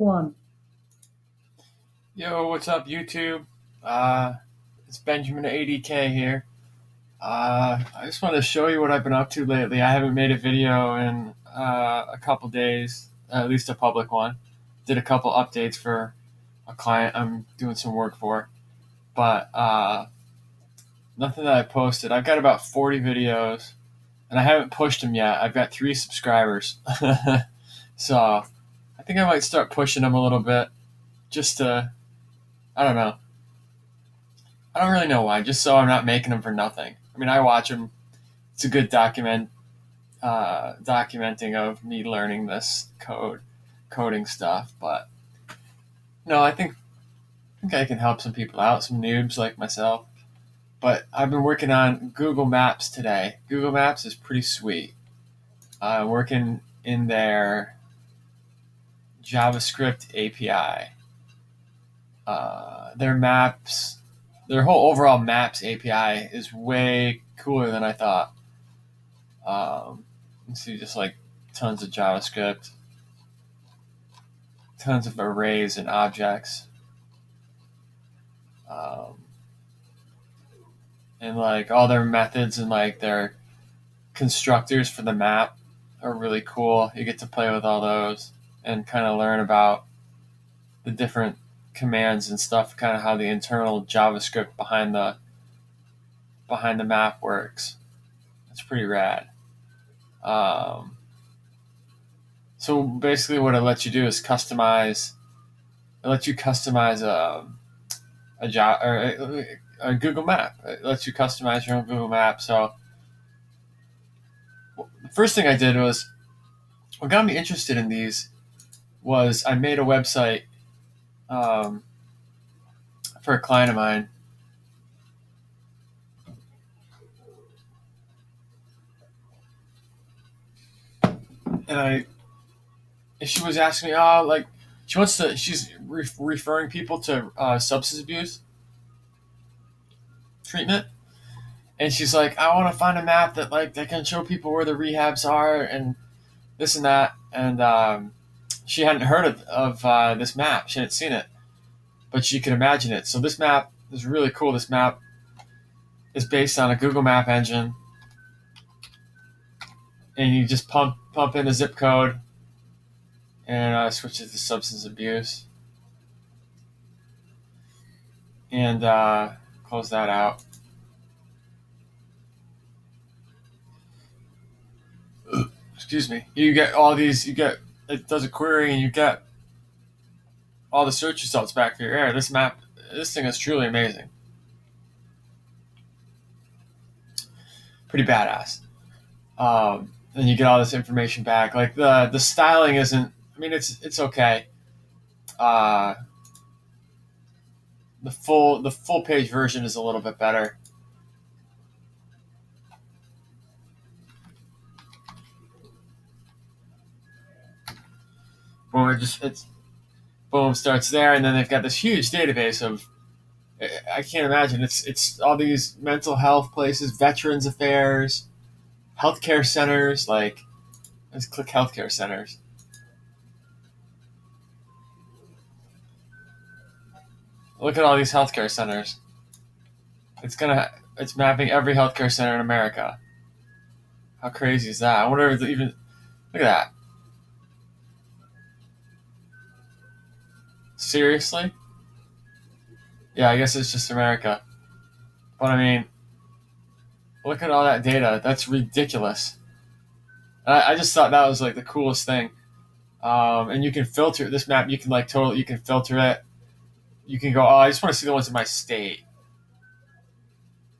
one. Yo, what's up, YouTube? Uh, it's Benjamin ADK here. Uh, I just wanted to show you what I've been up to lately. I haven't made a video in uh, a couple days, at least a public one. Did a couple updates for a client I'm doing some work for, but uh, nothing that I posted. I've got about 40 videos, and I haven't pushed them yet. I've got three subscribers, so I think I might start pushing them a little bit, just to, I don't know. I don't really know why. Just so I'm not making them for nothing. I mean, I watch them. It's a good document, uh, documenting of me learning this code, coding stuff. But no, I think I think I can help some people out, some noobs like myself. But I've been working on Google Maps today. Google Maps is pretty sweet. I'm working in their JavaScript API. Uh, their maps their whole overall Maps API is way cooler than I thought. Um, see just like tons of JavaScript, tons of arrays and objects. Um, and like all their methods and like their constructors for the map are really cool. You get to play with all those and kind of learn about the different commands and stuff, kind of how the internal JavaScript behind the behind the map works. It's pretty rad. Um, so basically, what it lets you do is customize. It lets you customize a a, job, or a, a Google Map. It lets you customize your own Google Map. So the first thing I did was what got me interested in these was I made a website um, for a client of mine. And I, she was asking me, oh, like, she wants to, she's re- referring people to uh, substance abuse treatment. And she's like, I want to find a map that, like, that can show people where the rehabs are and this and that. And, um, she hadn't heard of, of uh, this map. She hadn't seen it, but she could imagine it. So this map is really cool. This map is based on a Google Map engine, and you just pump pump in a zip code, and uh, switches to substance abuse, and uh, close that out. Excuse me. You get all these. You get it does a query and you get all the search results back for your area. This map, this thing is truly amazing. Pretty badass. Um, and you get all this information back. Like the the styling isn't. I mean, it's it's okay. Uh, the full the full page version is a little bit better. Boom, it just it's boom starts there, and then they've got this huge database of I can't imagine it's it's all these mental health places, veterans affairs, healthcare centers. Like, let's click healthcare centers. Look at all these healthcare centers. It's gonna it's mapping every healthcare center in America. How crazy is that? I wonder if even look at that. Seriously? Yeah, I guess it's just America. But I mean, look at all that data. That's ridiculous. I, I just thought that was like the coolest thing. Um, and you can filter this map. You can like totally. You can filter it. You can go. Oh, I just want to see the ones in my state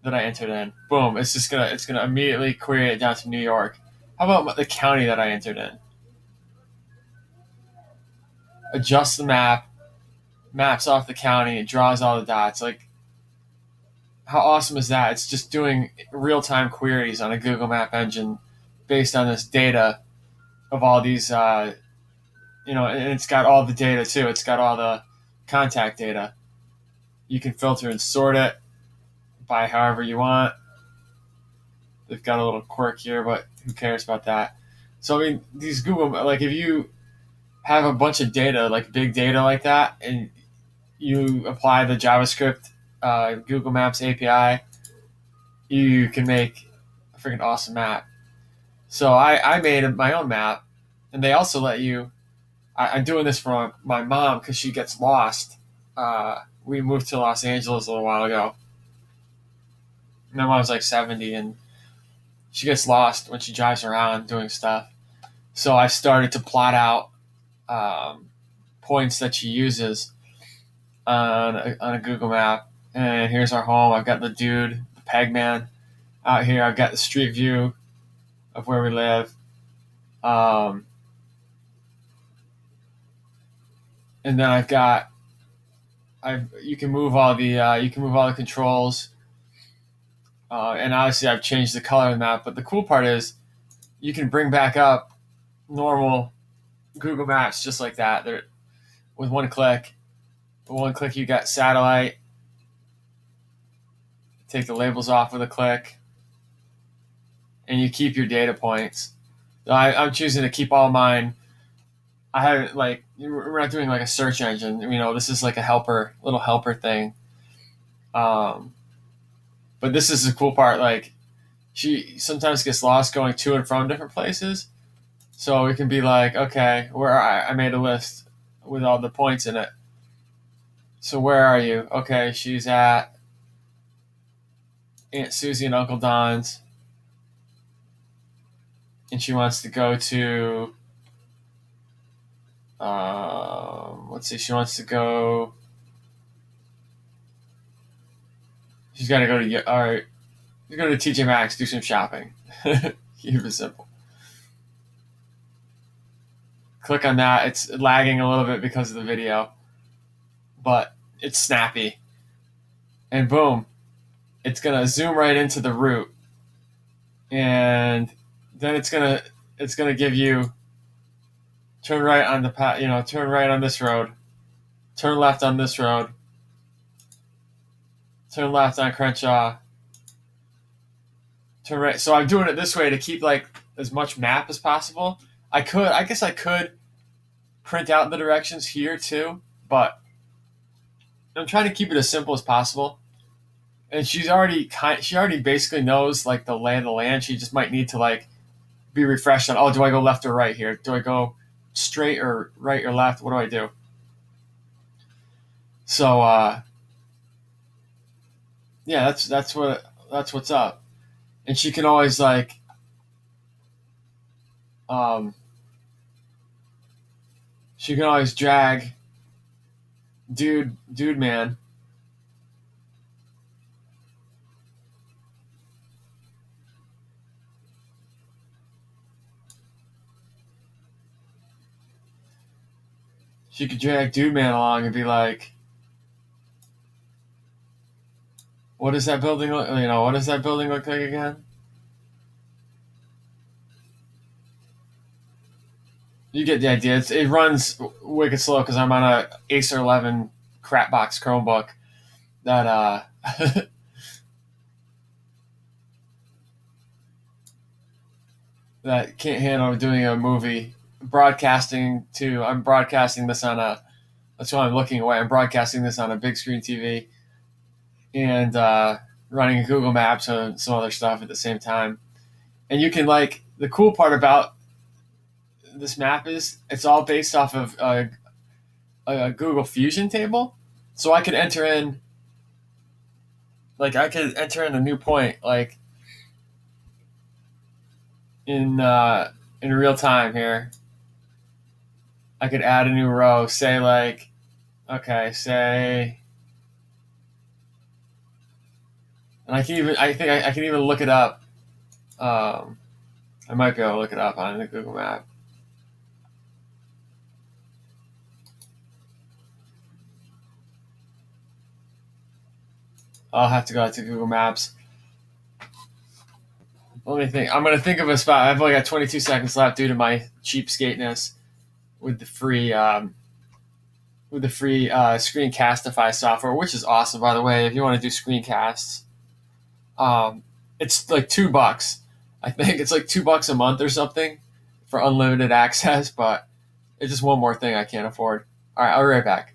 that I entered in. Boom! It's just gonna. It's gonna immediately query it down to New York. How about the county that I entered in? Adjust the map maps off the county, it draws all the dots. Like, how awesome is that? It's just doing real time queries on a Google Map engine based on this data of all these, uh, you know, and it's got all the data too. It's got all the contact data. You can filter and sort it by however you want. They've got a little quirk here, but who cares about that? So I mean, these Google like if you have a bunch of data, like big data like that, and you apply the JavaScript uh, Google Maps API, you can make a freaking awesome map. So I, I made my own map, and they also let you. I, am doing this for my mom because she gets lost. Uh, we moved to Los Angeles a little while ago. My mom's like 70, and she gets lost when she drives around doing stuff. So I started to plot out um, points that she uses on a, on a Google map. And here's our home. I've got the dude, the peg man, out here. I've got the street view of where we live. Um, and then I've got I you can move all the uh, you can move all the controls, uh, and obviously I've changed the color of the map. But the cool part is you can bring back up normal Google Maps just like that. There, with one click, one click you got satellite. Take the labels off with a click, and you keep your data points. I, I'm choosing to keep all mine I have like we're not doing like a search engine. You know, this is like a helper, little helper thing. Um, but this is the cool part. Like, she sometimes gets lost going to and from different places, so it can be like, okay, where I, I made a list with all the points in it. So where are you? Okay, she's at Aunt Susie and Uncle Don's, and she wants to go to um, let's see. She wants to go. She's got to go to. All right. She's going to TJ Maxx, do some shopping. Keep it simple. Click on that. It's lagging a little bit because of the video, but it's snappy. And boom, it's to zoom right into the route. And then it's to it's to give you turn right on the path, you know, turn right on this road, turn left on this road, turn left on Crenshaw, turn right. So I'm doing it this way to keep like as much map as possible. I could, I guess I could print out the directions here too, but I'm trying to keep it as simple as possible. And she's already kind, she already basically knows like the lay of the land. She just might need to like be refreshed on, oh, do I go left or right here? Do I go straight or right or left? What do I do? So uh, yeah, that's that's what that's what's up. And she can always like um she can always drag dude dude man she could drag Dude Man along and be like, "What does that building look? You know, what does that building look like again?" You get the idea. It's, it runs wicked slow because I'm on a Acer 11 crapbox Chromebook that uh that can't handle doing a movie broadcasting to I'm broadcasting this on a that's why I'm looking away. I'm broadcasting this on a big screen TV and uh, running Google Maps and some other stuff at the same time. And you can like the cool part about this map is it's all based off of a, a Google Fusion table. So I could enter in like I could enter in a new point like in uh, in real time here I could add a new row. Say like, okay, say, and I can even I think I, I can even look it up. Um, I might be able to look it up on the Google Map. I'll have to go out to Google Maps. Let me think. I'm gonna think of a spot. I've only got 22 seconds left due to my cheapskateness with the free um, with the free uh, Screencastify software, which is awesome, by the way. If you want to do screencasts, um, it's like two bucks. I think it's like two bucks a month or something for unlimited access, but It's just one more thing I can't afford. All right, I'll be right back.